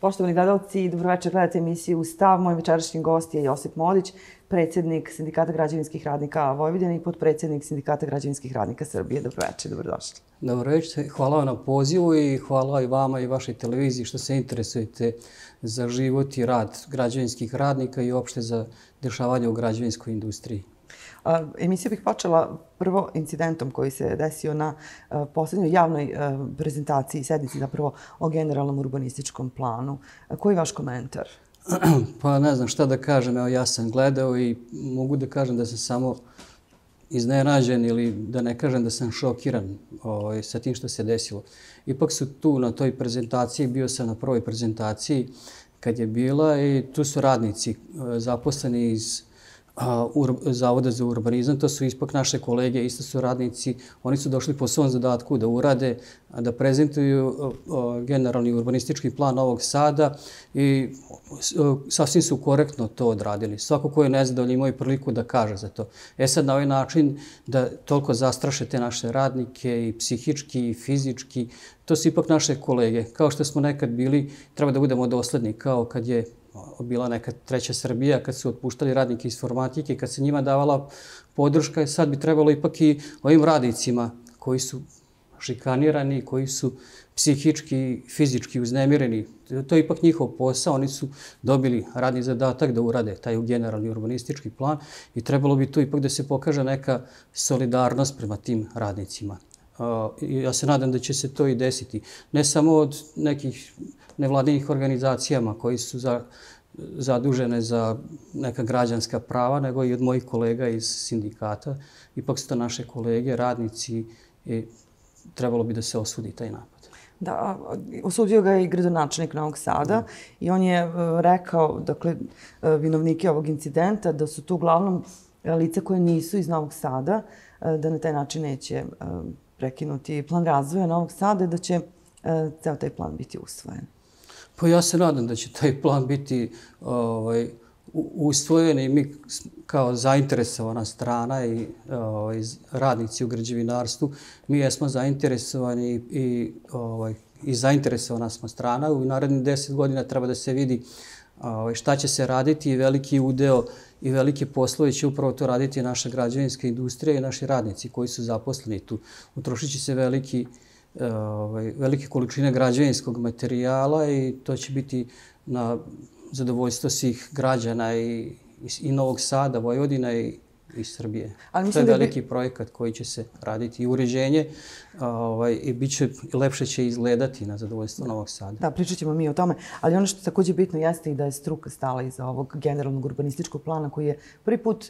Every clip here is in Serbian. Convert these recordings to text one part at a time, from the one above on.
Poštovani gledalci, dobroveče, gledate emisiju Stav. Moj večerašnji gost je Josip Modić, predsjednik Sindikata građevinskih radnika Vojvodine i podpredsjednik Sindikata građevinskih radnika Srbije. Dobroveče, dobrodošli. Dobroveče, hvala vam na pozivu i hvala i vama i vašoj televiziji što se interesujete za život i rad građevinskih radnika i uopšte za dešavanje u građevinskoj industriji. A, emisija bih počela prvo incidentom koji se desio na poslednjoj javnoj prezentaciji sednici zapravo o generalnom urbanističkom planu. Koji je vaš komentar? Pa ne znam šta da kažem, evo ja sam gledao i mogu da kažem da sam samo iznenađen ili da ne kažem da sam šokiran ovaj, sa tim što se desilo. Ipak su tu na toj prezentaciji, bio sam na prvoj prezentaciji kad je bila i tu su radnici zaposleni iz ur, Zavoda za urbanizam, to su ispak naše kolege, isto su radnici, oni su došli po svom zadatku da urade, da prezentuju generalni urbanistički plan Novog Sada i sasvim su korektno to odradili. Svako ko je nezadovoljan imao i priliku da kaže za to. E sad na ovaj način da toliko zastraše te naše radnike i psihički i fizički, to su ipak naše kolege. Kao što smo nekad bili, treba da budemo dosledni, kao kad je bila neka treća Srbija, kad su otpuštali radnike iz formatike, kad se njima davala podrška, sad bi trebalo ipak i ovim radnicima koji su šikanirani, koji su psihički, fizički uznemireni. To je ipak njihov posao, oni su dobili radni zadatak da urade taj generalni urbanistički plan i trebalo bi tu ipak da se pokaže neka solidarnost prema tim radnicima. Ja se nadam da će se to i desiti. Ne samo od nekih nevladinih organizacijama koji su za, zadužene za neka građanska prava, nego i od mojih kolega iz sindikata. Ipak su to naše kolege, radnici i trebalo bi da se osudi taj napad. Da, osudio ga je i gradonačelnik Novog Sada mm. i on je e, rekao, dakle, e, vinovnike ovog incidenta, da su to uglavnom e, lice koje nisu iz Novog Sada, da na taj način neće prekinuti plan razvoja Novog Sada i da će ceo taj plan biti usvojen. Pa ja se nadam da će taj plan biti ovaj, usvojen i mi kao zainteresovana strana i ovaj, radnici u građevinarstvu, mi jesmo zainteresovani i, ovaj, i zainteresovana smo strana. U narednih deset godina treba da se vidi ovaj, šta će se raditi i veliki udeo i velike poslove će upravo to raditi naša građevinska industrija i naši radnici koji su zaposleni tu. Utrošit će se veliki uh, ovaj, velike količine građevinskog materijala i to će biti na zadovoljstvo svih građana i, i Novog Sada, Vojvodina i iz Srbije. Ali to je da veliki bi... projekat koji će se raditi i uređenje ovaj, i bit će, lepše će izgledati na zadovoljstvo Novog Sada. Da, pričat ćemo mi o tome, ali ono što takođe bitno jeste i da je struka stala iza ovog generalnog urbanističkog plana koji je prvi put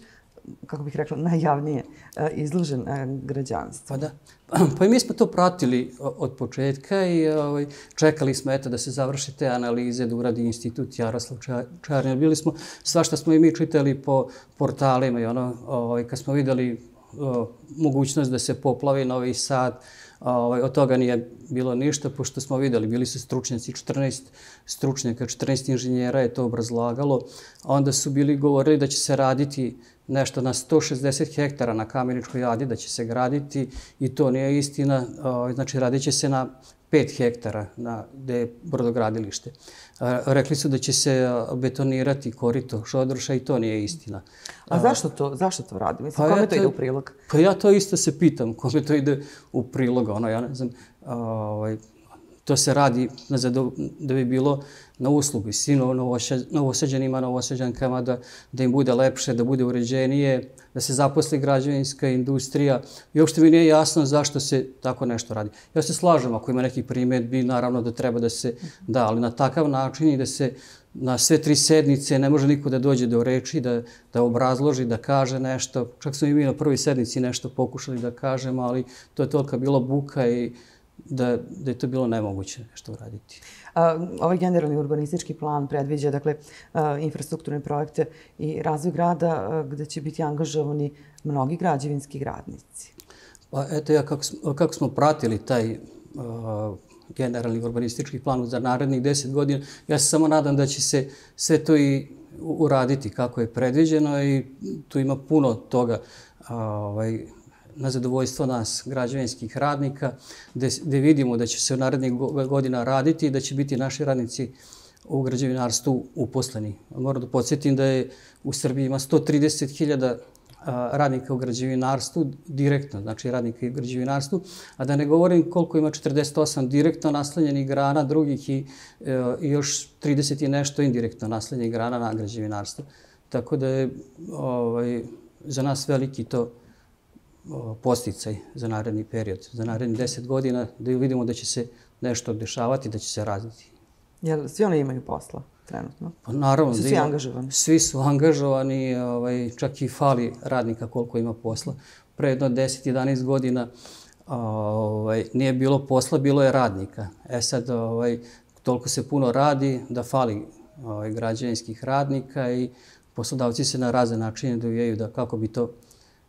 kako bih rekla, najjavnije e, izložen e, građanstvu. Pa da. Pa i mi smo to pratili od početka i ovaj, čekali smo eto da se završi te analize, da uradi institut Jaroslav Čarnja. Bili smo, svašta smo i mi čitali po portalima i ono, ovaj, kad smo videli o, mogućnost da se poplavi Novi Sad, ovaj, od toga nije bilo ništa, pošto smo videli, bili su stručnjaci, 14 stručnjaka, 14 inženjera je to obrazlagalo, onda su bili govorili da će se raditi nešto na 160 hektara na Kameničkoj jadi da će se graditi i to nije istina. Znači, radit će se na 5 hektara na, gde je brodogradilište. Rekli su da će se betonirati korito Šodroša i to nije istina. A zašto to, zašto to radi? Mislim, pa kome ja to ide u prilog? Pa ja to isto se pitam, kome to ide u prilog. Ono, ja ne znam, ovaj, to se radi da bi bilo na uslugu svim novosađenima, novosađankama, da, da im bude lepše, da bude uređenije, da se zaposli građevinska industrija. I uopšte mi nije jasno zašto se tako nešto radi. Ja se slažem, ako ima neki primetbi, naravno da treba da se da, ali na takav način i da se na sve tri sednice ne može niko da dođe do reči, da, da obrazloži, da kaže nešto. Čak smo i mi na prvoj sednici nešto pokušali da kažemo, ali to je tolika bilo buka i da, da je to bilo nemoguće nešto uraditi. Ovaj generalni urbanistički plan predviđa dakle, infrastrukturne projekte i razvoj grada gde će biti angažovani mnogi građevinski gradnici. Pa eto ja kako, kako smo pratili taj uh, generalni urbanistički plan za narednih deset godina, ja se samo nadam da će se sve to i uraditi kako je predviđeno i tu ima puno toga ovaj, na zadovoljstvo nas, građevinskih radnika, gde, vidimo da će se u narednih godina raditi i da će biti naši radnici u građevinarstvu uposleni. Moram da podsjetim da je u Srbiji ima 130.000 radnika u građevinarstvu direktno, znači radnika u građevinarstvu, a da ne govorim koliko ima 48 direktno naslanjenih grana, drugih i, e, još 30 i nešto indirektno naslanjenih grana na građevinarstvo. Tako da je ovaj, za nas veliki to posticaj za naredni period, za naredni 10 godina, da vidimo da će se nešto dešavati, da će se razviti. Jel svi oni imaju posla trenutno? Pa naravno. Su da svi ima, angažovani? Svi su angažovani, ovaj, čak i fali radnika koliko ima posla. Pre jedno 10-11 godina ovaj, nije bilo posla, bilo je radnika. E sad, ovaj, toliko se puno radi da fali ovaj, građevinskih radnika i poslodavci se na razne načine dovijaju da kako bi to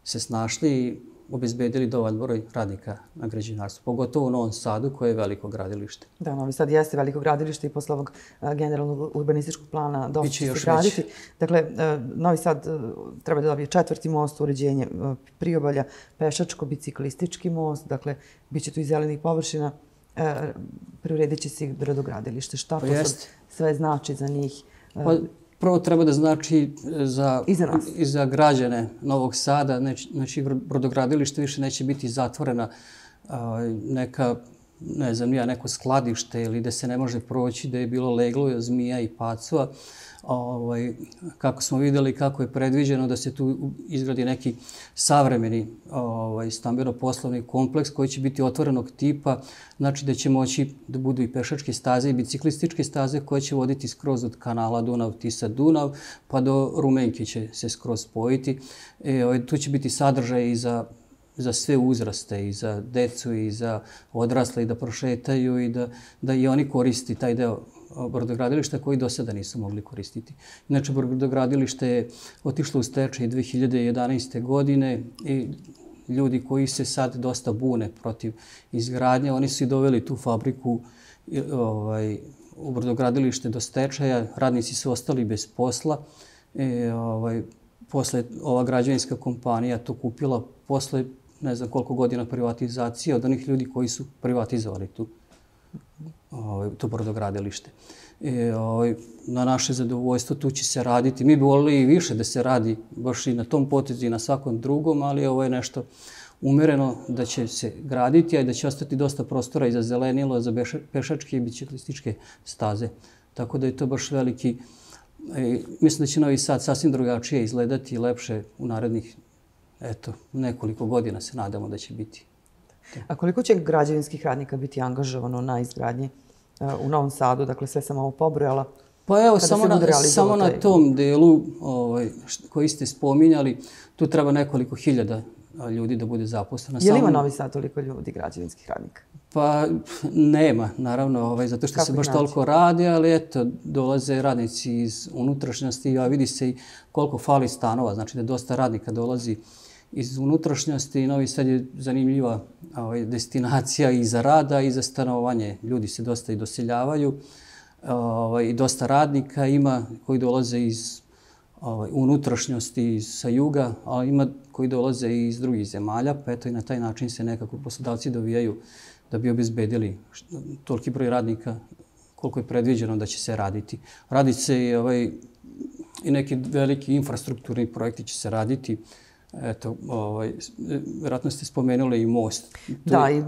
se snašli i obezbedili dovolj broj radnika na građevinarstvu, pogotovo u Novom Sadu koje je veliko gradilište. Da, Novi Sad jeste veliko gradilište i posle ovog generalnog urbanističkog plana dosta će se graditi. Već. Dakle, Novi Sad treba da dobije četvrti most, uređenje priobalja, pešačko-biciklistički most, dakle, bit će tu i zelenih površina, preuredit će se i gradogradilište. Šta pa to sve znači za njih? Pa, prvo treba da znači e, za, I za, nas. i za građane Novog Sada, znači brodogradilište više neće biti zatvorena neka ne znam, nija neko skladište ili da se ne može proći, da je bilo leglo zmija i pacova ovaj, kako smo videli kako je predviđeno da se tu izgradi neki savremeni ovaj, stambeno-poslovni kompleks koji će biti otvorenog tipa, znači da će moći da budu i pešačke staze i biciklističke staze koje će voditi skroz od kanala Dunav-Tisa-Dunav pa do Rumenke će se skroz spojiti. E, ovaj, tu će biti sadržaj i za za sve uzraste, i za decu, i za odrasle, i da prošetaju, i da, da i oni koristi taj deo brodogradilišta koji do sada nisu mogli koristiti. Inače, brodogradilište je otišlo u stečaj 2011. godine i ljudi koji se sad dosta bune protiv izgradnje, oni su i doveli tu fabriku ovaj, u brodogradilište do stečaja, radnici su ostali bez posla. E, ovaj, posle ova građevinska kompanija to kupila posle ne znam koliko godina privatizacije od onih ljudi koji su privatizovali tu ovaj, to brodogradilište. E, ovaj, na naše zadovoljstvo tu će se raditi. Mi bi volili i više da se radi baš i na tom potezu i na svakom drugom, ali ovo je nešto umereno da će se graditi, a i da će ostati dosta prostora i za zelenilo, za pešačke i biciklističke staze. Tako da je to baš veliki... E, mislim da će Novi Sad sasvim drugačije izgledati i lepše u narednih eto, nekoliko godina se nadamo da će biti. A koliko će građevinskih radnika biti angažovano na izgradnji uh, u Novom Sadu? Dakle, sve sam ovo pobrojala. Pa evo, samo na, samo na tom delu ovaj, koji ste spominjali, tu treba nekoliko hiljada ljudi da bude zaposleno. Je li ima Novi Sad toliko ljudi, građevinskih radnika? Pa nema, naravno, ovaj, zato što Kako se baš naći? toliko radi, ali eto, dolaze radnici iz unutrašnjosti, a vidi se i koliko fali stanova, znači da dosta radnika dolazi iz unutrašnjosti. Novi Sad je zanimljiva ovaj, destinacija i za rada i za stanovanje. Ljudi se dosta i doseljavaju ovaj, i dosta radnika ima koji dolaze iz ovaj, unutrašnjosti sa juga, a ima koji dolaze i iz drugih zemalja, pa eto i na taj način se nekako poslodavci dovijaju da bi obezbedili toliki broj radnika koliko je predviđeno da će se raditi. Radi se i, ovaj, i neki veliki infrastrukturni projekti će se raditi. Eto, ovaj, vjerojatno ste spomenuli i most. Tu... Da, i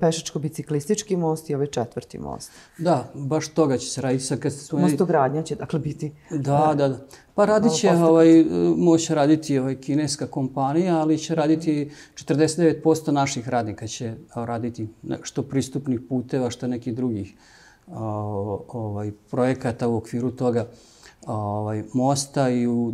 pešačko-biciklistički most i ovaj četvrti most. Da, baš toga će se raditi. Sad kad ste spomenuli... Mostogradnja će dakle biti... Da, da, da. Pa radit će, ovaj, moće raditi ovaj, kineska kompanija, ali će raditi 49% naših radnika će raditi što pristupnih puteva, što nekih drugih ovaj, projekata u okviru toga ovaj, mosta i u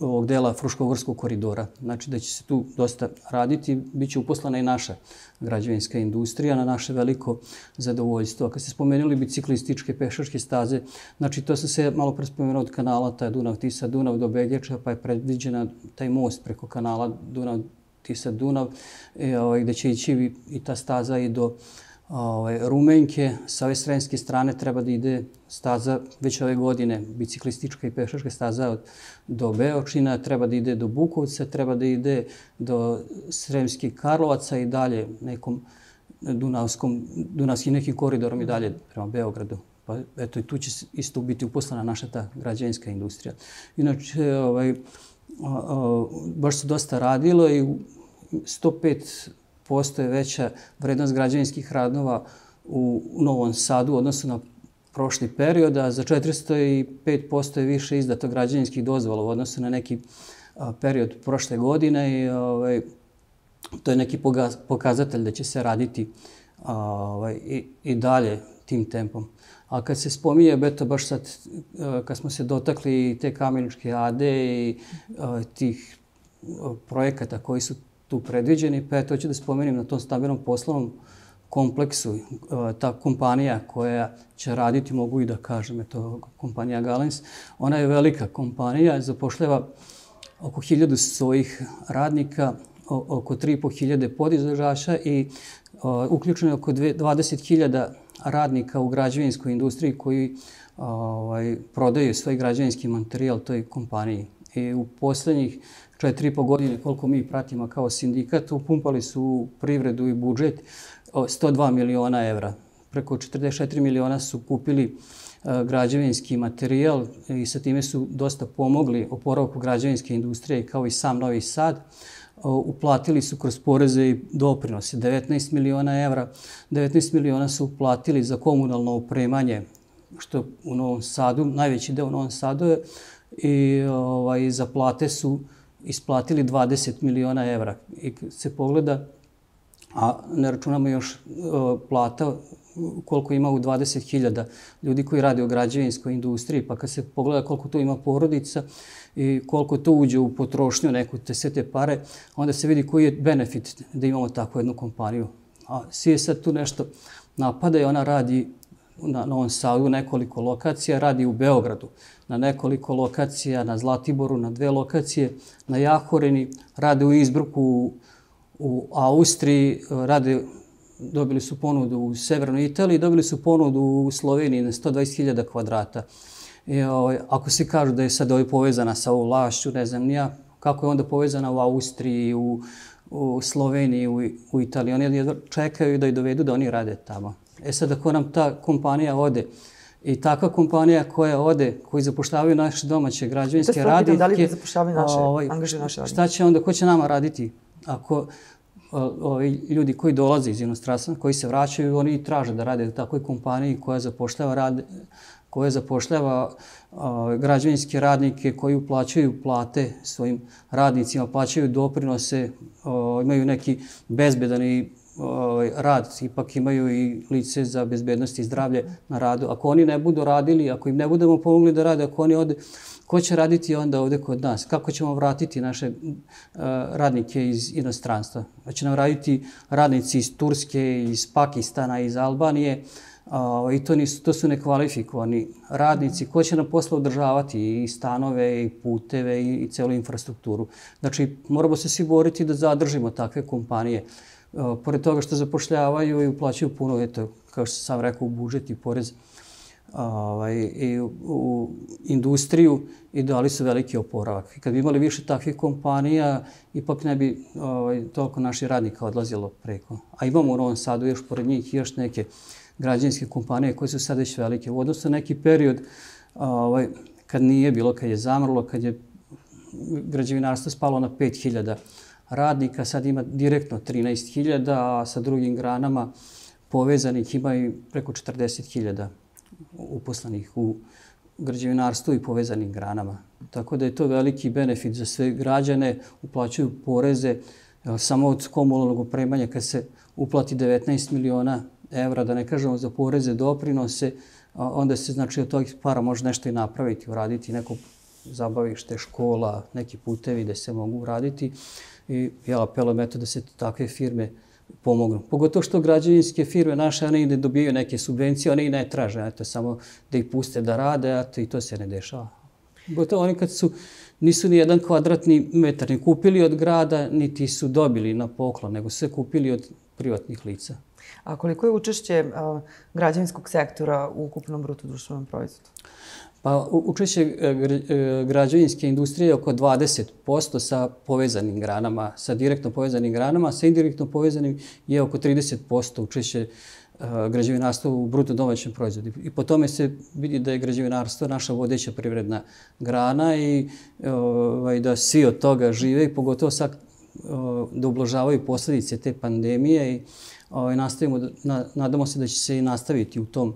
ovog dela Fruškogorskog koridora. Znači da će se tu dosta raditi, bit će uposlana i naša građevinska industrija na naše veliko zadovoljstvo. A kad ste spomenuli biciklističke pešačke staze, znači to sam se malo prespomenuo od kanala taj Dunav Tisa Dunav do Begeča, pa je predviđena taj most preko kanala Dunav Tisa Dunav, e, ovaj, gde će ići i ta staza i do ovaj, Rumenke. Sa ove sremske strane treba da ide staza već ove godine, biciklistička i pešačka staza od, do Beočina, treba da ide do Bukovca, treba da ide do Sremskih Karlovaca i dalje nekom Dunavskom, Dunavskim nekim koridorom i dalje prema Beogradu. Pa eto i tu će isto biti uposlana naša ta građevinska industrija. Inače, ovaj, a, a, baš se dosta radilo i 105% je veća vrednost građevinskih radnova u Novom Sadu u odnosu na prošli period, a za 405% je više izdato građevinskih dozvola u odnosu na neki period prošle godine i ovaj, to je neki pokazatelj da će se raditi ovaj, i, i dalje tim tempom. A kad se spominje, beto, baš sad, kad smo se dotakli te kameničke ade i tih projekata koji su tu predviđeni, pa eto, ću da spomenim na tom stambenom poslovnom kompleksu, ta kompanija koja će raditi, mogu i da kažem, eto, kompanija Galens, ona je velika kompanija, zapošljava oko hiljadu svojih radnika, oko 3.500 podizvođača i uključeno je oko 20.000 radnika u građevinskoj industriji koji ovaj, prodaju svoj građevinski materijal toj kompaniji. I u poslednjih četiri i po godine, koliko mi pratimo kao sindikat, upumpali su u privredu i budžet 102 miliona evra. Preko 44 miliona su kupili građevinski materijal i sa time su dosta pomogli oporavku građevinske industrije kao i sam Novi Sad uplatili su kroz poreze i doprinose 19 miliona evra. 19 miliona su uplatili za komunalno opremanje, što u Novom Sadu, najveći deo u Novom Sadu je, i ovaj, za plate su isplatili 20 miliona evra. I se pogleda, a ne računamo još plata koliko ima u 20.000 ljudi koji rade u građevinskoj industriji, pa kad se pogleda koliko tu ima porodica i koliko to uđe u potrošnju neku te sve te pare, onda se vidi koji je benefit da imamo takvu jednu kompaniju. A svi sad tu nešto napada i ona radi na Novom Sadu nekoliko lokacija, radi u Beogradu na nekoliko lokacija, na Zlatiboru na dve lokacije, na Jahoreni, rade u Izbruku u Austriji, rade dobili su ponudu u Severnoj Italiji, dobili su ponudu u Sloveniji na 120.000 kvadrata. I, ovaj, ako se kažu da je sad ovaj povezana sa ovom vlašću, ne znam nija, kako je onda povezana u Austriji, u, u Sloveniji, u, u Italiji. Oni čekaju da je dovedu da oni rade tamo. E sad, ako nam ta kompanija ode, I takva kompanija koja ode, koji zapošljavaju naše domaće građevinske radnike... Da li zapošljavaju naše, ovaj, angažuju naše radnike? Šta će onda, ko će nama raditi? Ako ovi ljudi koji dolaze iz inostranstva, koji se vraćaju, oni traže da rade u takvoj kompaniji koja zapošljava rad, koja zapošljava o, građevinske radnike koji uplaćaju plate svojim radnicima, plaćaju doprinose, o, imaju neki bezbedan i ovaj, rad, ipak imaju i lice za bezbednost i zdravlje na radu. Ako oni ne budu radili, ako im ne budemo pomogli da rade, ako oni ode, ko će raditi onda ovde kod nas? Kako ćemo vratiti naše uh, radnike iz inostranstva? Da će nam raditi radnici iz Turske, iz Pakistana, iz Albanije, Uh, I to, nisu, to su nekvalifikovani radnici. Ko će nam posle održavati i stanove, i puteve, i, i celu infrastrukturu? Znači, moramo se svi boriti da zadržimo takve kompanije. Pored toga što zapošljavaju i uplaćaju puno, eto, kao što sam rekao, u budžet i porez, ovaj, i u, u industriju i dali su veliki oporavak. I kad bi imali više takvih kompanija, ipak ne bi ovaj, toliko naših radnika odlazilo preko. A imamo u Novom Sadu još pored njih još neke građanske kompanije koje su sad već velike. U odnosu na neki period ovaj, kad nije bilo, kad je zamrlo, kad je građevinarstvo spalo na 5000 radnika, sad ima direktno 13.000, a sa drugim granama povezanih ima i preko 40.000 uposlenih u građevinarstvu i povezanim granama. Tako da je to veliki benefit za sve građane, uplaćuju poreze, samo od komunalnog opremanja kad se uplati 19 miliona evra, da ne kažemo za poreze, doprinose, onda se znači od tog para može nešto i napraviti, uraditi neko zabavište, škola, neki putevi da se mogu uraditi. I ja apelujem eto da se takve firme pomognu. Pogotovo što građevinske firme naše, ne dobijaju neke subvencije, one i ne traže, eto, samo da ih puste da rade, a to i to se ne dešava. Gotovo oni kad su, nisu ni jedan kvadratni metar ni kupili od grada, niti su dobili na poklon, nego sve kupili od privatnih lica. A koliko je učešće a, građevinskog sektora u ukupnom bruto društvenom proizvodu? Pa učešće e, e, građevinske industrije je oko 20% sa povezanim granama, sa direktno povezanim granama, sa indirektno povezanim je oko 30% učešće građevinarstvo u bruto domaćem proizvodu. I po tome se vidi da je građevinarstvo naša vodeća privredna grana i ovaj, da svi od toga žive i pogotovo sad da ublažavaju posledice te pandemije i ovaj, nastavimo, da, na, nadamo se da će se i nastaviti u tom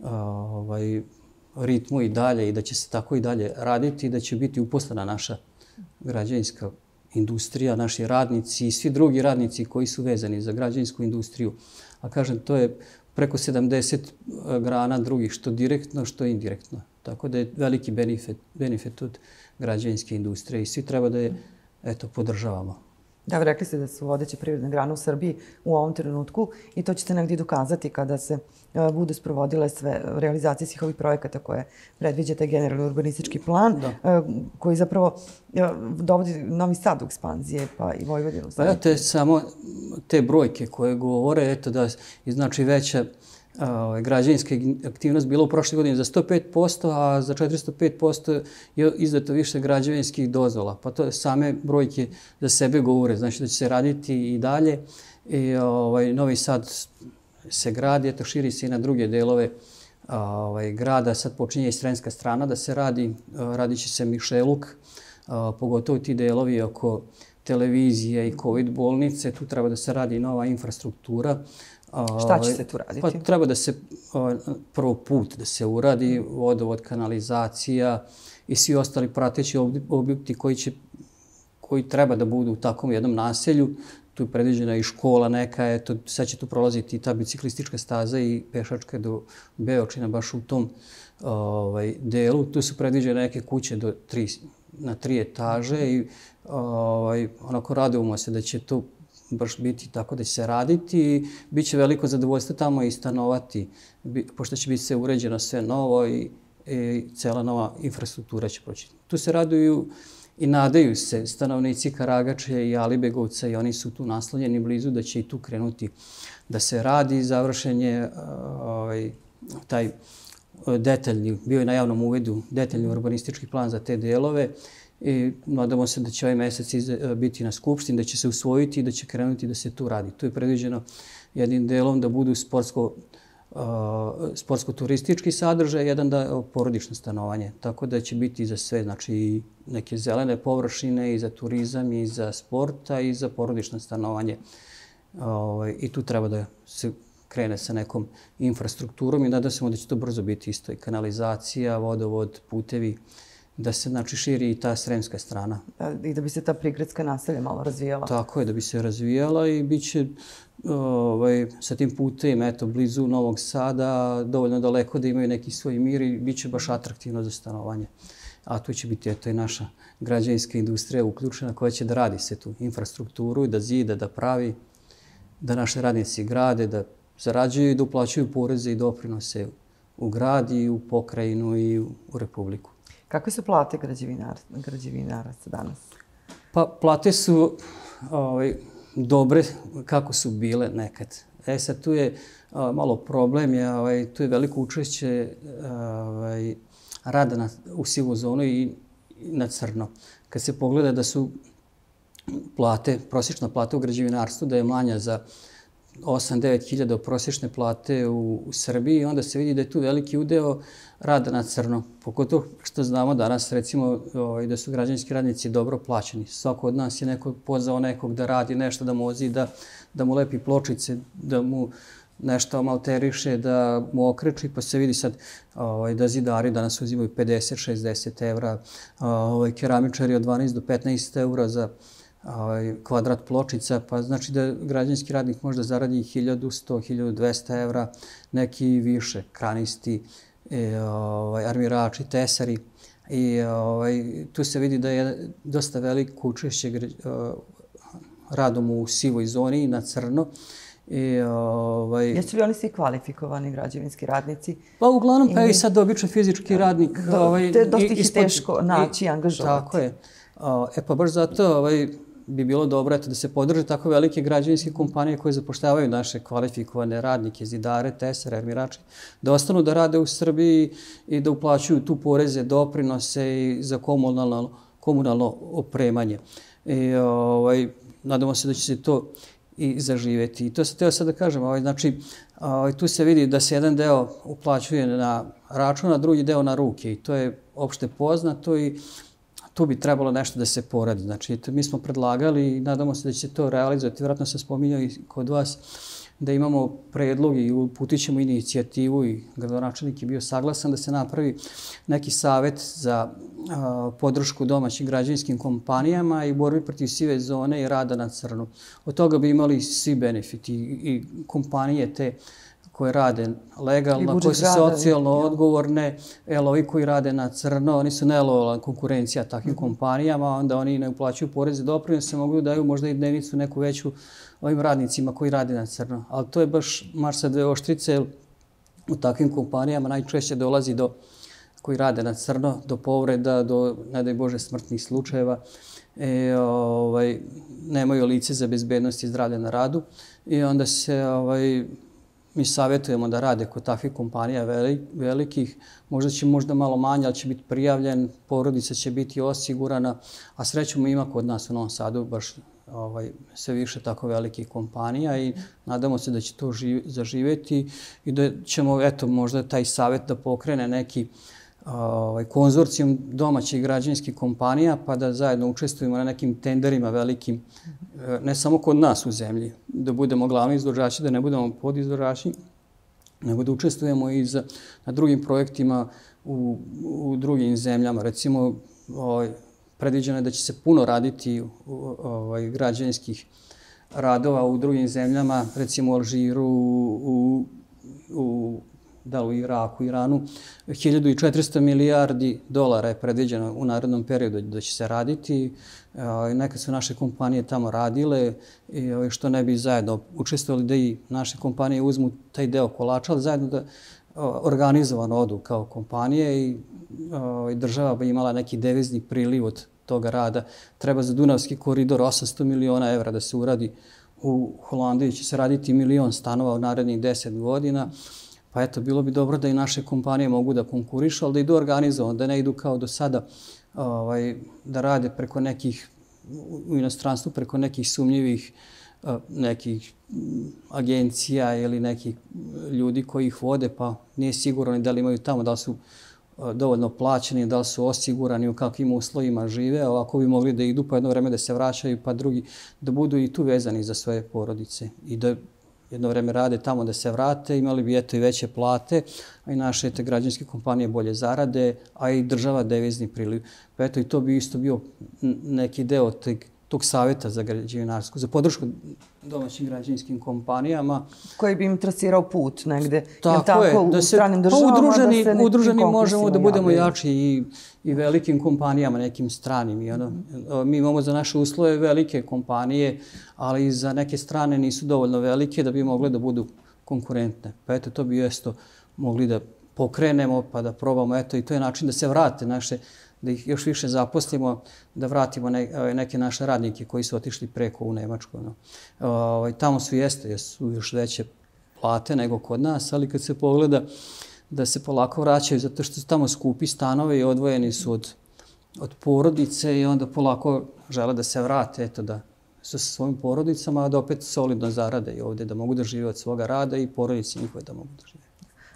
ovaj, ritmu i dalje i da će se tako i dalje raditi i da će biti uposlena naša građevinska industrija, naši radnici i svi drugi radnici koji su vezani za građevinsku industriju. A kažem, to je preko 70 e, grana drugih, što direktno, što indirektno. Tako da je veliki benefit, benefit od građevinske industrije i svi treba da je eto, podržavamo. Da, rekli ste da su vodeće privredne grane u Srbiji u ovom trenutku i to ćete negdje dokazati kada se uh, budu sprovodile sve realizacije svih ovih projekata koje predviđa taj generalni urbanistički plan, da. uh, koji zapravo uh, dovodi Novi Sad u ekspanzije, pa i Vojvodinu. Pa ja te samo te brojke koje govore, eto da znači veća ovaj, građevinska aktivnost bila u prošle godine za 105%, a za 405% je izdato više građevinskih dozvola. Pa to same brojke za sebe govore, znači da će se raditi i dalje. I, ovaj, Novi Sad se gradi, eto širi se i na druge delove ovaj, grada. Sad počinje i Srenska strana da se radi, radit će se Mišeluk, pogotovo ti delovi oko televizije i COVID bolnice, tu treba da se radi nova infrastruktura. Šta će se tu raditi? Pa treba da se prvo put da se uradi vodovod, kanalizacija i svi ostali prateći objekti koji će koji treba da budu u takvom jednom naselju. Tu je predviđena i škola neka, eto, sad će tu prolaziti i ta biciklistička staza i pešačka do Beočina, baš u tom ovaj, delu. Tu su predviđene neke kuće do tri, na tri etaže i ovaj, onako radujemo se da će to baš biti tako da će se raditi i bit će veliko zadovoljstvo tamo i stanovati, pošto će biti sve uređeno, sve novo i, i cela nova infrastruktura će proći. Tu se raduju i nadaju se stanovnici Karagače i Alibegovca i oni su tu naslonjeni blizu da će i tu krenuti da se radi završenje ovaj, taj detaljni, bio je na javnom uvedu detaljni urbanistički plan za te delove i nadamo se da će ovaj mesec e, biti na Skupštini, da će se usvojiti i da će krenuti da se tu radi. Tu je predviđeno jednim delom da budu sportsko, uh, sportsko-turistički sadržaj, jedan da porodično stanovanje. Tako da će biti za sve, znači i neke zelene površine i za turizam i za sporta i za porodično stanovanje. Uh, I tu treba da se krene sa nekom infrastrukturom i nadam se da će to brzo biti isto i kanalizacija, vodovod, putevi. Uh, da se znači širi i ta sremska strana. I da bi se ta prigradska naselja malo razvijala. Tako je, da bi se razvijala i bit će ovaj, sa tim putem, eto, blizu Novog Sada, dovoljno daleko da imaju neki svoj mir i bit će baš atraktivno za stanovanje. A tu će biti, eto, i naša građanska industrija uključena koja će da radi se tu infrastrukturu i da zida, da pravi, da naše radnici grade, da zarađuju i da uplaćuju poreze i doprinose u grad i u pokrajinu i u, u republiku. Kakve su plate građevinar, građevinaraca danas? Pa plate su ovaj, dobre kako su bile nekad. E sad tu je ovaj, malo problem, je, ovaj, tu je veliko učešće ovaj, rada na, u sivu zonu i na crno. Kad se pogleda da su plate, prosječna plata u građevinarstvu, da je manja za 8-9 hiljada prosječne plate u, u Srbiji, onda se vidi da je tu veliki udeo rada na crno. Pogotovo što znamo danas, recimo, ovaj, da su građanski radnici dobro plaćeni. Svako od nas je neko pozvao nekog da radi nešto, da mozi, da, da mu lepi pločice, da mu nešto malteriše, da mu okreči, pa se vidi sad ovaj, da zidari danas uzimaju 50-60 evra, ovaj, keramičari od 12 do 15 evra za ovaj, kvadrat pločica, pa znači da građanski radnik možda zaradi 1100-1200 evra, neki više, kranisti, e, ovaj, armirači, tesari. I ovaj, tu se vidi da je dosta veliko učešće uh, radom u sivoj zoni na crno. I, ovaj, Jesu li oni svi kvalifikovani građevinski radnici? Pa uglavnom, pa i sad obično fizički radnik. Do, ovaj, te, dosta ih je teško naći i angažovati. Tako je. E pa baš zato ovaj, bi bilo dobro eto, da se podrže tako velike građevinske kompanije koje zapošljavaju naše kvalifikovane radnike, zidare, tesare, armirače, da ostanu da rade u Srbiji i da uplaćuju tu poreze, doprinose i za komunalno, komunalno opremanje. I, ovaj, nadamo se da će se to i zaživeti. I to se teo sad da kažem, ovaj, znači, ovaj, tu se vidi da se jedan deo uplaćuje na račun, a drugi deo na ruke i to je opšte poznato i tu bi trebalo nešto da se poradi. Znači, mi smo predlagali i nadamo se da će to realizovati. Vjerojatno se spominjao i kod vas da imamo predlog i uputit ćemo inicijativu i gradonačelnik je bio saglasan da se napravi neki savet za a, podršku domaćim građanskim kompanijama i borbi protiv sive zone i rada na crnu. Od toga bi imali svi benefiti i, i kompanije te koje rade legalno, koje su socijalno rada, odgovorne, jel, ovi koji rade na crno, oni su nelojalna konkurencija takvim mm -hmm. kompanijama, onda oni ne uplaćuju poreze doprinose, mogu da daju možda i dnevnicu neku veću ovim radnicima koji rade na crno. Ali to je baš marš sa dve oštrice, jer u takvim kompanijama najčešće dolazi do koji rade na crno, do povreda, do, ne daj Bože, smrtnih slučajeva. E, ovaj, nemaju lice za bezbednost i zdravlje na radu i onda se ovaj, mi savjetujemo da rade kod takvih kompanija velikih, možda će možda malo manje, ali će biti prijavljen, porodica će biti osigurana, a srećemo ima kod nas u Novom Sadu baš ovaj, sve više tako velikih kompanija i nadamo se da će to živ, zaživeti i da ćemo, eto, možda taj savjet da pokrene neki ovaj, konzorcijum domaćih građanskih kompanija pa da zajedno učestvujemo na nekim tenderima velikim, e, ne samo kod nas u zemlji, da budemo glavni izvođači, da ne budemo podizvođači, nego da učestvujemo i za, na drugim projektima u, u drugim zemljama. Recimo, ovaj, predviđeno je da će se puno raditi ovaj, građanskih radova u drugim zemljama, recimo u Alžiru, u, u da u Iraku, Iranu, 1400 milijardi dolara je predviđeno u narednom periodu da će se raditi. Neka su naše kompanije tamo radile i ovaj, što ne bi zajedno učestvovali da i naše kompanije uzmu taj deo kolača, ali zajedno da organizovano odu kao kompanije i ovaj, država bi imala neki devizni priliv od toga rada. Treba za Dunavski koridor 800 miliona evra da se uradi u Holandiji. Će se raditi milion stanova u narednih 10 godina. Pa eto, bilo bi dobro da i naše kompanije mogu da konkurišu, ali da idu organizovano, da ne idu kao do sada ovaj, da rade preko nekih, u inostranstvu preko nekih sumnjivih nekih agencija ili nekih ljudi koji ih vode, pa nije sigurno da li imaju tamo, da li su dovoljno plaćeni, da li su osigurani, u kakvim uslovima žive, ovako bi mogli da idu pa jedno vreme da se vraćaju, pa drugi da budu i tu vezani za svoje porodice i da jedno vreme rade tamo da se vrate, imali bi eto i veće plate, a i naše te građanske kompanije bolje zarade, a i država devizni priliv. Pa eto i to bi isto bio neki deo teg, tog savjeta za građevinarsku, za podršku domaćim građevinskim kompanijama. Koji bi im trasirao put negde. Tako, tako je, da se, u stranim pa državama, pa udruženi, da se udruženi možemo da budemo javljaju. jači i, i velikim kompanijama, nekim stranim. I ono, mi imamo za naše uslove velike kompanije, ali za neke strane nisu dovoljno velike da bi mogle da budu konkurentne. Pa eto, to bi jesto mogli da pokrenemo, pa da probamo, eto, i to je način da se vrate naše da ih još više zaposlimo, da vratimo ne, neke naše radnike koji su otišli preko u Nemačku. No. Ovaj, tamo su jeste, su još veće plate nego kod nas, ali kad se pogleda da se polako vraćaju zato što su tamo skupi stanove i odvojeni su od, od porodice i onda polako žele da se vrate, eto da sa svojim porodicama, a da opet solidno zarade i ovde, da mogu da žive od svoga rada i porodice njihove da mogu da žive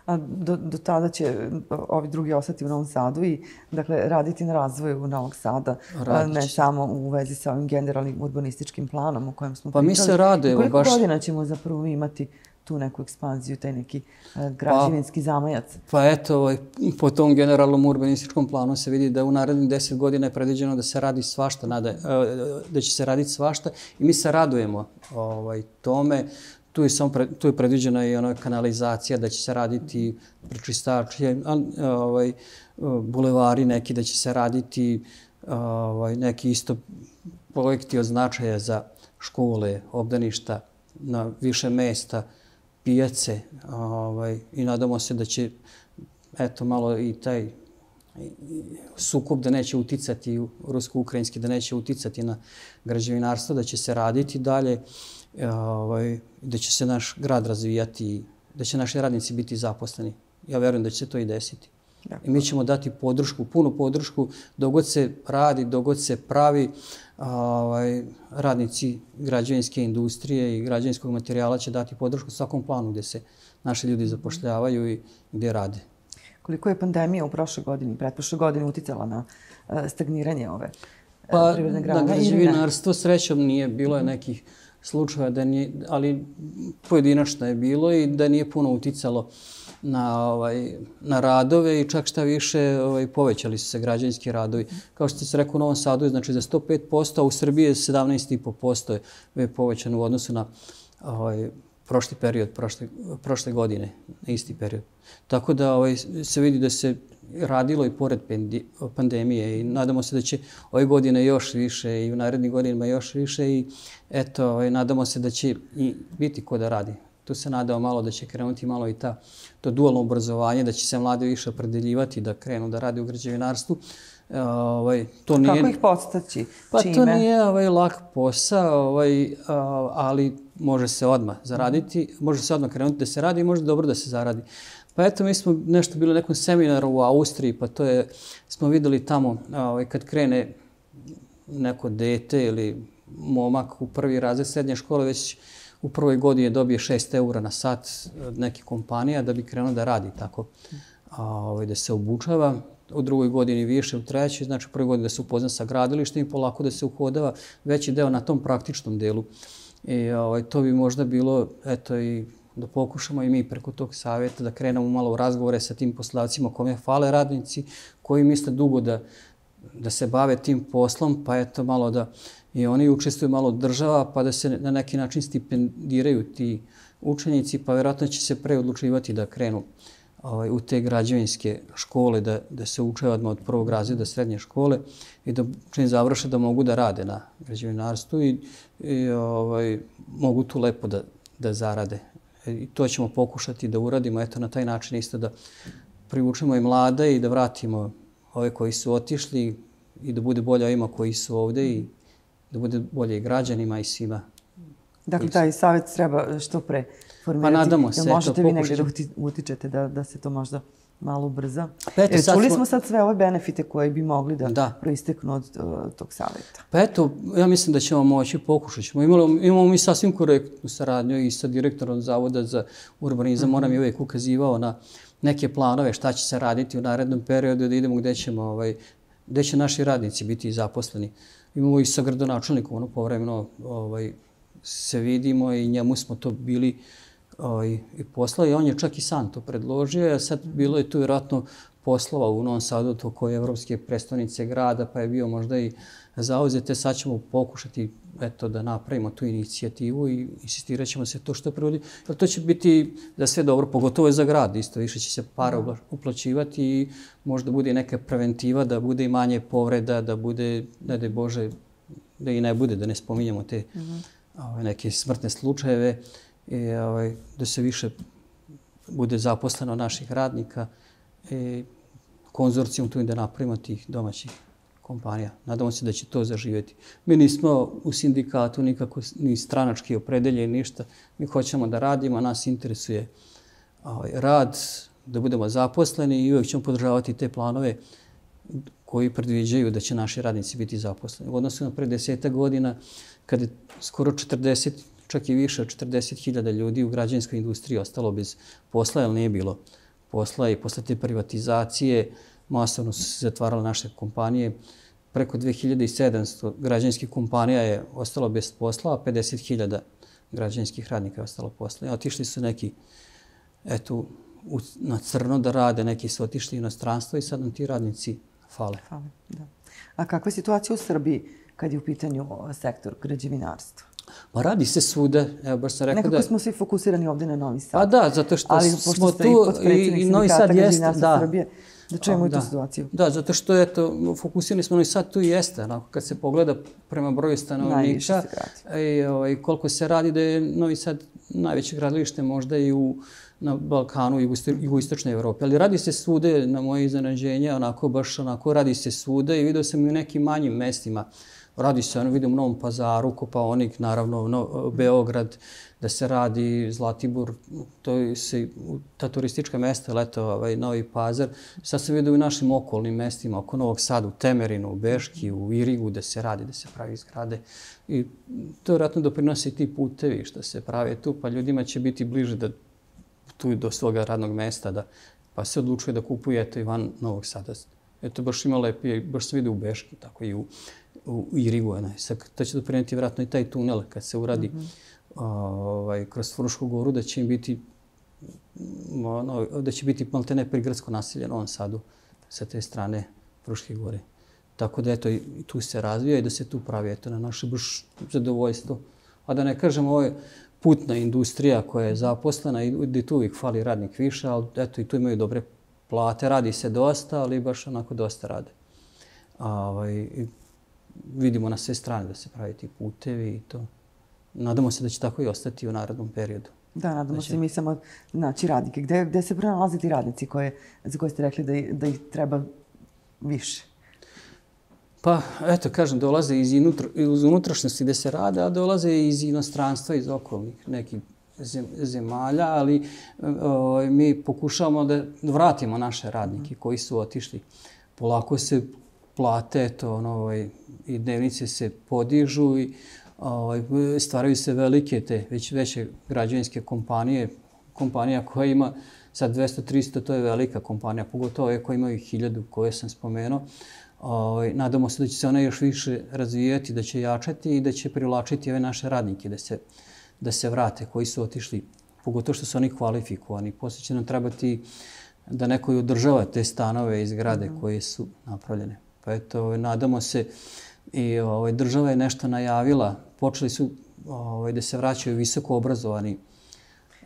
a do, do tada će ovi drugi ostati u Novom Sadu i dakle, raditi na razvoju Novog Sada, Radić. ne samo u vezi sa ovim generalnim urbanističkim planom o kojem smo pa pričali. Pa mi se rade. Koliko baš... godina ćemo zapravo imati tu neku ekspanziju, taj neki uh, građevinski pa, zamajac? Pa eto, ovaj, po tom generalnom urbanističkom planu se vidi da u narednih deset godina je predviđeno da se radi svašta, nada, uh, da će se raditi svašta i mi se radujemo ovaj, tome. Tu je, samo pre, tu je predviđena i ona kanalizacija da će se raditi prečistačje, ovaj, bulevari neki da će se raditi ovaj, neki isto projekti od značaja za škole, obdaništa na više mesta, pijace ovaj, i nadamo se da će eto malo i taj sukob da neće uticati rusko-ukrajinski, da neće uticati na građevinarstvo, da će se raditi dalje ovaj, da će se naš grad razvijati, da će naši radnici biti zaposleni. Ja verujem da će se to i desiti. Da. I mi ćemo dati podršku, punu podršku, dogod se radi, dogod se pravi, ovaj, radnici građevinske industrije i građevinskog materijala će dati podršku svakom planu gde se naši ljudi zapošljavaju i gde rade. Koliko je pandemija u prošloj godini, pretprošloj godini uticala na uh, stagniranje ove uh, pa, privredne grane? Pa, na građevinarstvo srećom nije, bilo je nekih slučaja, da nije, ali pojedinačno je bilo i da nije puno uticalo na, ovaj, na radove i čak šta više ovaj, povećali su se građanski radovi. Kao što se rekao u Novom Sadu, znači za 105%, a u Srbiji je 17,5% je povećano u odnosu na ovaj, prošli period, prošle, prošle godine, na isti period. Tako da ovaj, se vidi da se radilo i pored pandemije i nadamo se da će ove godine još više i u narednih godinama još više i eto, ovaj, nadamo se da će i biti ko da radi. Tu se nadao malo da će krenuti malo i ta, to dualno obrazovanje, da će se mlade više opredeljivati da krenu da rade u građevinarstvu. E, ovaj, to nije, Kako ih postaći? Pa Čime? to nije ovaj, lak posao, ovaj, ali može se odmah zaraditi, može se odmah krenuti da se radi i može dobro da se zaradi. Pa eto, mi smo nešto bili na nekom seminaru u Austriji, pa to je, smo videli tamo ovaj, kad krene neko dete ili momak u prvi razred srednje škole, već u prvoj godini dobije 6 eura na sat od neke kompanija da bi krenuo da radi tako, a, ovaj, da se obučava. U drugoj godini više, u trećoj, znači u prvoj godini da se upozna sa gradilištem i polako da se uhodava veći deo na tom praktičnom delu. I ovaj, to bi možda bilo, eto, i da pokušamo i mi preko tog savjeta da krenemo malo u razgovore sa tim poslodavcima kome fale radnici, koji misle dugo da, da se bave tim poslom, pa eto malo da i oni učestvuju malo država, pa da se na neki način stipendiraju ti učenici, pa vjerojatno će se pre odlučivati da krenu ovaj, u te građevinske škole, da, da se uče odmah od prvog razreda srednje škole i da čini završe da mogu da rade na građevinarstvu i, i ovaj, mogu tu lepo da, da zarade. I to ćemo pokušati da uradimo, eto na taj način isto da privučemo i mlade i da vratimo ove koji su otišli i da bude bolje ovima koji su ovde i da bude bolje i građanima i svima. Dakle, taj savjet treba što pre formirati. Pa nadamo se. Da možete eto, vi negdje da utičete da, da se to možda malo ubrza. Pa eto, e, čuli smo... smo sad sve ove benefite koje bi mogli da, da. proisteknu od uh, tog savjeta. Pa eto, ja mislim da ćemo moći, pokušat ćemo. Imamo, imamo mi sasvim korektnu saradnju i sa direktorom Zavoda za urbanizam. Mm -hmm. Moram je uvijek ukazivao na neke planove šta će se raditi u narednom periodu, da idemo gde ćemo, ovaj, gde će naši radnici biti zaposleni. Uh, imamo i sa gradonačelnikom, ono povremeno ovaj, se vidimo i njemu smo to bili ovaj, i poslali. I on je čak i sam to predložio, a sad bilo je tu vjerojatno poslova u Novom Sadu, to koje evropske predstavnice grada, pa je bio možda i zauzete. Sad ćemo pokušati eto, da napravimo tu inicijativu i insistirat ćemo se to što prevodi. Jer to će biti za sve dobro, pogotovo je za grad. Isto više će se para da. uplaćivati i možda bude neka preventiva, da bude i manje povreda, da bude, ne daj Bože, da i ne bude, da ne spominjamo te mm -hmm. ove, neke smrtne slučajeve, i, ovaj, da se više bude zaposleno naših radnika i konzorcijom tu i da napravimo tih domaćih kompanija. Nadamo se da će to zaživjeti. Mi nismo u sindikatu nikako ni stranački opredeljeni, ništa. Mi hoćemo da radimo, nas interesuje ovaj, rad, da budemo zaposleni i uvijek ćemo podržavati te planove koji predviđaju da će naši radnici biti zaposleni. U odnosu na pre deseta godina, kada je skoro 40, čak i više od 40.000 ljudi u građanskoj industriji ostalo bez posla, jer nije bilo posla i posle te privatizacije masovno su se zatvarale naše kompanije. Preko 2700 građanskih kompanija je ostalo bez posla, a 50.000 građanskih radnika je ostalo posla. Otišli su neki eto, u, na crno da rade, neki su otišli u inostranstvo i sad nam ti radnici fale. Fale, da. A kakva je situacija u Srbiji kad je u pitanju sektor građevinarstva? Pa radi se svuda. Evo, baš sam rekao Nekako da... Nekako smo svi fokusirani ovde na Novi Sad. Pa da, zato što Ali, smo tu i, i Novi Sad jeste, da. Srbije, da čujemo i tu situaciju. Da, zato što eto, fokusirani smo Novi Sad tu i jeste. Onako, kad se pogleda prema broju stanovnika i ovaj, koliko se radi da je Novi Sad najveće gradilište možda i u na Balkanu i jugoistočnoj Evropi. Ali radi se svude, na moje iznenađenje, onako baš onako radi se svude i vidio sam i u nekim manjim mestima. Radi se, ono vidim u Novom pazaru, Kopaonik, naravno, no, Beograd, da se radi Zlatibor, to se, ta turistička mesta, leto, ovaj, Novi Pazar. Sad se vidio u našim okolnim mestima, oko Novog Sada, u Temerinu, u Beški, u Irigu, da se radi, da se pravi zgrade. I to vjerojatno doprinosi ti putevi što se prave tu, pa ljudima će biti bliže da tu do svoga radnog mesta, da, pa se odlučuje da kupuje eto i van Novog Sada. Eto, baš ima lepi, baš se vidi u Beški, tako i u, u Irigu. Ne. Sad, to će doprineti vjerojatno i taj tunel kad se uradi mm -hmm ovaj, kroz Frušku goru, da će im biti ono, da će biti maltene prigradsko nasilje na ovom sadu sa te strane Fruške gore. Tako da eto, i tu se razvija i da se tu pravi eto, na naše baš zadovoljstvo. A da ne kažem, ovo je putna industrija koja je zaposlena i gdje tu uvijek fali radnik više, ali eto i tu imaju dobre plate. Radi se dosta, ali baš onako dosta rade. A, ovaj, vidimo na sve strane da se pravi ti putevi i to nadamo se da će tako i ostati u narodnom periodu. Da, nadamo znači... se mi samo naći radnike. Gde, gde se pronalaze ti radnici koje, za koje ste rekli da, da ih treba više? Pa, eto, kažem, dolaze iz, inutro, iz unutrašnjosti gde se rade, a dolaze iz inostranstva, iz okolnih nekih zemalja, ali o, mi pokušavamo da vratimo naše radnike koji su otišli. Polako se plate, to, ono, ovaj, i dnevnice se podižu i ovaj, stvaraju se velike te već veće građevinske kompanije, kompanija koja ima sad 200-300, to je velika kompanija, pogotovo je koja imaju hiljadu koje sam spomenuo. Ovaj, nadamo se da će se ona još više razvijati, da će jačati i da će privlačiti ove naše radnike da se, da se vrate koji su otišli, pogotovo što su oni kvalifikovani. Poslije će nam trebati da neko održava te stanove i zgrade mm -hmm. koje su napravljene. Pa eto, nadamo se i ovaj, država je nešto najavila počeli su ovaj, da se vraćaju visoko obrazovani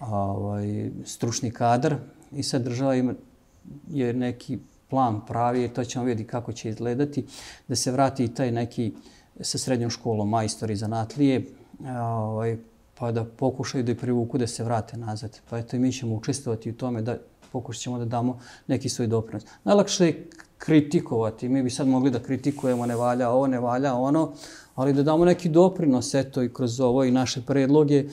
ovaj, stručni kadar i sad država ima je neki plan pravi to ćemo vidjeti kako će izgledati, da se vrati i taj neki sa srednjom školom majstori za natlije, ovaj, pa da pokušaju da privuku da se vrate nazad. Pa eto i mi ćemo učestvovati u tome da pokušat ćemo da damo neki svoj doprinos. Najlakše je kritikovati. Mi bi sad mogli da kritikujemo ne valja ovo, ne valja ono, ali da damo neki doprinos eto i kroz ovo i naše predloge,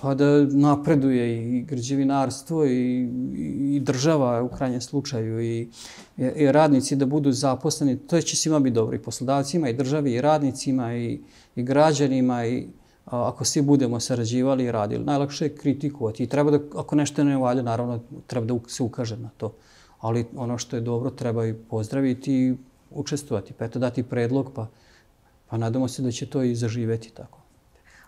pa da napreduje i građevinarstvo i, i država u krajnjem slučaju i, i radnici da budu zaposleni. To će svima biti dobro i poslodavcima i državi i radnicima i, i građanima i ako svi budemo sarađivali i radili. Najlakše je kritikovati i treba da, ako nešto ne valja, naravno treba da se ukaže na to. Ali ono što je dobro treba i pozdraviti i učestvovati. Pa eto dati predlog, pa Pa nadamo se da će to i zaživeti tako.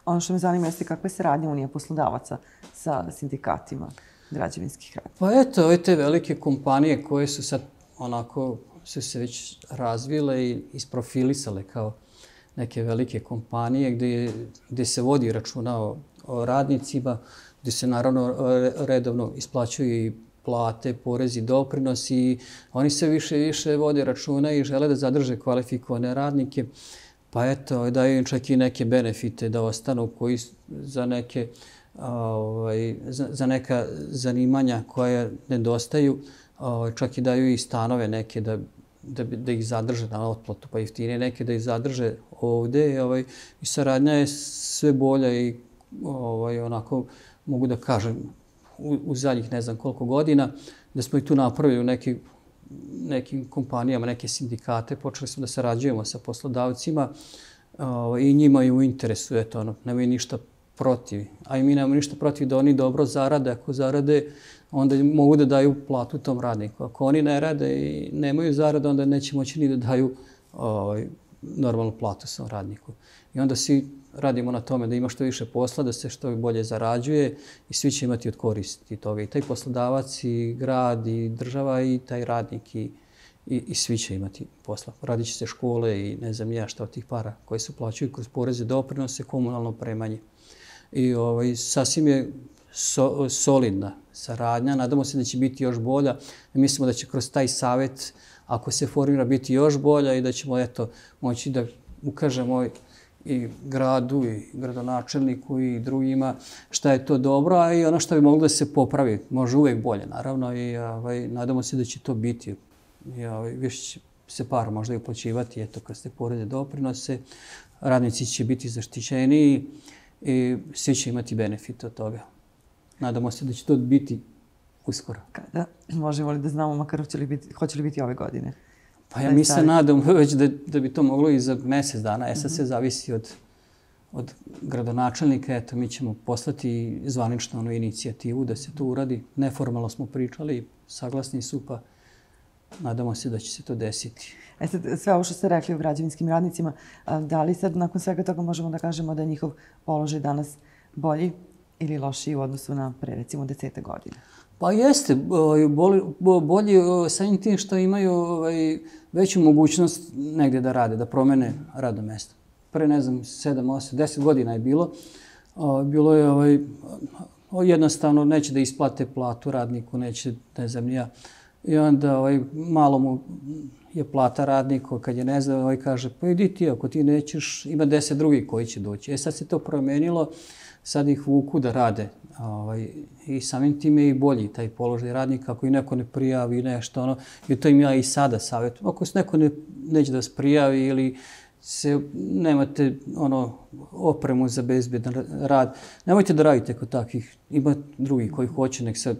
Ono što me zanima jeste kakve se radnje Unija poslodavaca sa sindikatima građevinskih rada? Pa eto, ove te velike kompanije koje su sad onako su se već razvile i isprofilisale kao neke velike kompanije gdje, gdje se vodi računa o, o radnicima, gdje se naravno redovno isplaćuju i plate, porezi, doprinosi oni se više i više vode računa i žele da zadrže kvalifikovane radnike. Pa eto, daju im čak i neke benefite da ostanu koji za neke ovaj, za neka zanimanja koja nedostaju, ovaj, čak i daju i stanove neke da, da, da ih zadrže na otplatu, pa jeftinije neke da ih zadrže ovde. Ovaj, I saradnja je sve bolja i ovaj, onako mogu da kažem u, u zadnjih ne znam koliko godina da smo i tu napravili neki nekim kompanijama, neke sindikate, počeli smo da sarađujemo sa poslodavcima uh, i njima je u interesu, eto, ono, nemaju ništa protiv. A i mi nemamo ništa protiv da oni dobro zarade. Ako zarade, onda mogu da daju platu tom radniku. Ako oni ne rade i nemaju zarade, onda neće moći ni da daju ovaj, normalnu platu svom radniku. I onda svi radimo na tome da ima što više posla, da se što bolje zarađuje i svi će imati od koristi toga. I taj poslodavac, i grad, i država, i taj radnik, i, i, i svi će imati posla. Radit će se škole i ne znam ja šta od tih para koje se plaćaju kroz poreze, doprinose, komunalno premanje. I ovaj, sasvim je so, solidna saradnja. Nadamo se da će biti još bolja. Mislimo da će kroz taj savet, ako se formira, biti još bolja i da ćemo eto, moći da ukažemo i gradu i gradonačelniku i drugima šta je to dobro, a i ono što bi moglo da se popravi. Može uvek bolje, naravno, i ovaj, nadamo se da će to biti. I, ovaj, više će se par možda i uplaćivati, eto, kad ste porede doprinose, radnici će biti zaštićeni i svi će imati benefit od toga. Nadamo se da će to biti uskoro. Kada možemo li da znamo makar hoće li biti, hoće li biti ove godine? Pa ja mi se nadam već da, da bi to moglo i za mesec dana. E sad se zavisi od, od gradonačelnika. Eto, mi ćemo poslati zvanično onu inicijativu da se to uradi. Neformalno smo pričali, saglasni su, pa nadamo se da će se to desiti. E sad, sve ovo što ste rekli o građevinskim radnicima, da li sad nakon svega toga možemo da kažemo da je njihov položaj danas bolji ili lošiji u odnosu na pre, recimo, desete godine? Pa jeste, ovaj, bolji, bolji samim tim što imaju ovaj, veću mogućnost negde da rade, da promene radno mesto. Pre, ne znam, 7, 8, 10 godina je bilo. Bilo je ovaj, jednostavno neće da isplate platu radniku, neće, ne znam, ja. I onda ovaj, malo mu je plata radniku, kad je ne znam, ovaj kaže, pa idi ti, ako ti nećeš, ima deset drugih koji će doći. E sad se to promenilo, sad ih vuku da rade Ovaj, I samim tim je i bolji taj položaj radnika ako i neko ne prijavi nešto. Ono, I to im ja i sada savjetujem. Ako se neko ne, neće da vas prijavi ili se nemate ono opremu za bezbedan rad, nemojte da radite kod takvih. Ima drugi koji hoće, nek se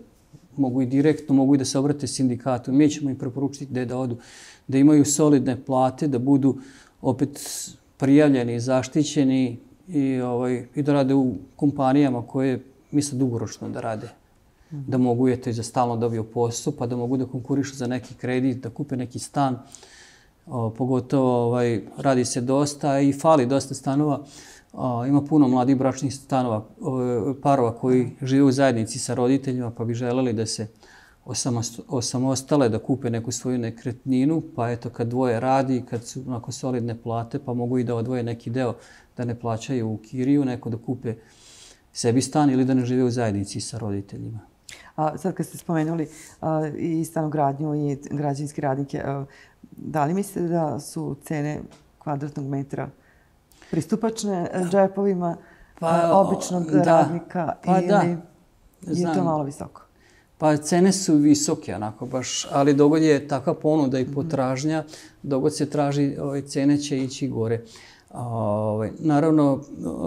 mogu i direktno, mogu i da se obrate sindikatu. Mi ćemo im preporučiti gde da odu, da imaju solidne plate, da budu opet prijavljeni, zaštićeni i, ovaj, i da rade u kompanijama koje misle dugoročno da rade. Da mogu eto i za stalno dobiju posao, pa da mogu da konkurišu za neki kredit, da kupe neki stan. O, pogotovo ovaj, radi se dosta i fali dosta stanova. O, ima puno mladih bračnih stanova, parova koji žive u zajednici sa roditeljima, pa bi želeli da se osamostale, da kupe neku svoju nekretninu, pa eto kad dvoje radi, kad su onako solidne plate, pa mogu i da odvoje neki deo da ne plaćaju u kiriju, neko da kupe sebi stan ili da ne žive u zajednici sa roditeljima. A sad kad ste spomenuli a, i stanogradnju i građanske radnike, a, da li mislite da su cene kvadratnog metra pristupačne džepovima pa, a, običnog da, radnika pa, ili da. je to malo visoko? Pa cene su visoke, onako baš, ali dogod je takva ponuda i potražnja, dogod se traži, ove, cene će ići gore. Ovaj, naravno,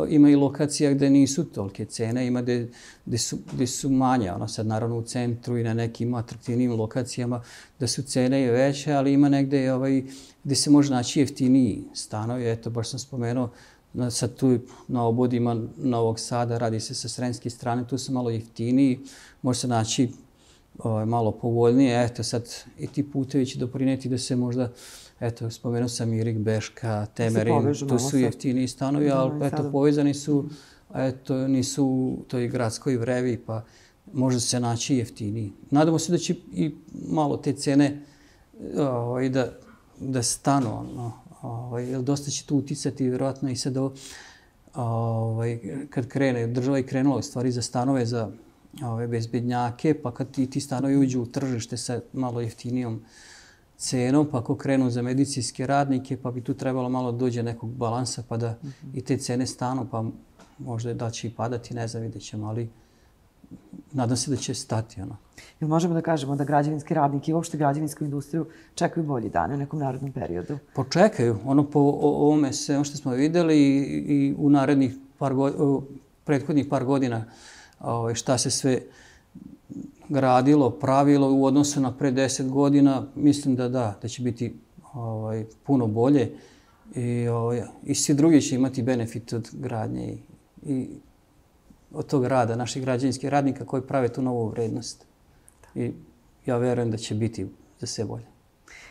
ima i lokacija gde nisu tolike cene, ima gde, gde, su, gde su manje, ono sad naravno u centru i na nekim atraktivnim lokacijama da su cene i veće, ali ima negde ovaj, gde se može naći jeftiniji stanovi. Eto, baš sam spomenuo, na, sad tu na obodima Novog Sada radi se sa srenske strane, tu su malo jeftiniji, može se naći ovaj, malo povoljnije. Eto, sad i ti putevi će doprineti da se možda Eto, spomenuo sam Irik, Beška, Temerin, to su jeftini stanovi, ali eto, povezani su, eto, nisu u toj gradskoj vrevi, pa može se naći jeftiniji. Nadamo se da će i malo te cene ovaj, da, da stanu, ono, ovaj, jer dosta će to uticati, vjerojatno i sad do, ovaj, kad krene, država je krenula u stvari za stanove za ove bezbednjake, pa kad ti, ti stanovi uđu u tržište sa malo jeftinijom cenom, pa ako krenu za medicinske radnike, pa bi tu trebalo malo dođe nekog balansa, pa da mm -hmm. i te cene stanu, pa možda da će i padati, ne znam, vidjet ćemo, ali nadam se da će stati. Ono. Jel možemo da kažemo da građevinski radniki i uopšte građevinsku industriju čekaju bolji dane u nekom narodnom periodu? Počekaju. Ono po ovome sve ono što smo videli i, i u narednih par go, prethodnih par godina ovaj, šta se sve gradilo, pravilo u odnosu na pre 10 godina, mislim da da, da će biti ovaj, puno bolje i, ovaj, i svi drugi će imati benefit od gradnje i, i od tog rada, naših građanskih radnika koji prave tu novu vrednost. I ja verujem da će biti za sve bolje.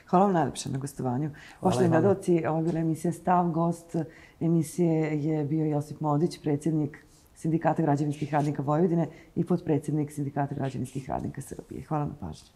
Hvala vam najlepše na gostovanju. Poštovani gledalci, ovo je bila emisija Stav. Gost emisije je bio Josip Modić, predsjednik Sindikata građevinskih radnika Vojvodine i podpredsjednik Sindikata građevinskih radnika Srbije. Hvala na pažnju.